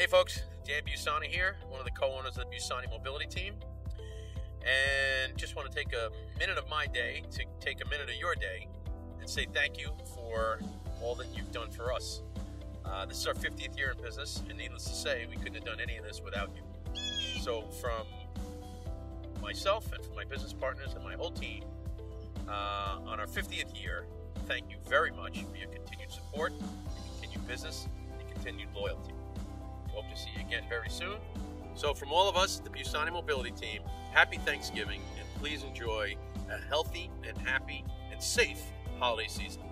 Hey folks, Dan Bussani here, one of the co-owners of the Bussani Mobility Team. And just want to take a minute of my day to take a minute of your day and say thank you for all that you've done for us. Uh, this is our 50th year in business, and needless to say, we couldn't have done any of this without you. So, from myself and from my business partners and my whole team, uh, on our 50th year, thank you very much for your continued support, your continued business, again very soon. So, from all of us at the Bussani Mobility Team, happy Thanksgiving and please enjoy a healthy and happy and safe holiday season.